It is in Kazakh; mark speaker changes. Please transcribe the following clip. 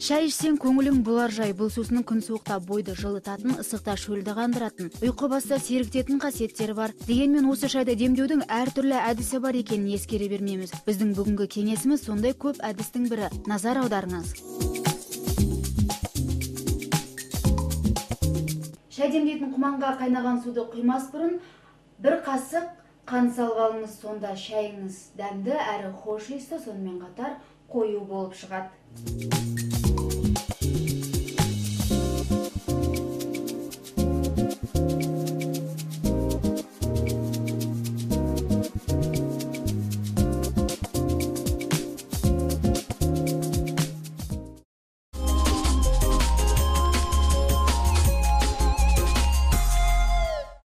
Speaker 1: шай ішсең көңілің болар жай бұл сусынның күн суықта бойды жылытатын ысықта шөлді қандыратын ұйқы баста серіктетін қасиеттері бар. Дегенмен осы шайды демдеудің әртүрлі әдісі бар екенін ескере бермейміз. Біздің бүгінгі кеңесіміз сондай көп әдістің бірі. Назар аударыңыз. Шай демдейтін құманға қайнаған суды құймас бұрын бір қасық қан салғаныңыз сонда шайыңыз дәмді әрі хош иісті сонымен қатар қою болып шығады.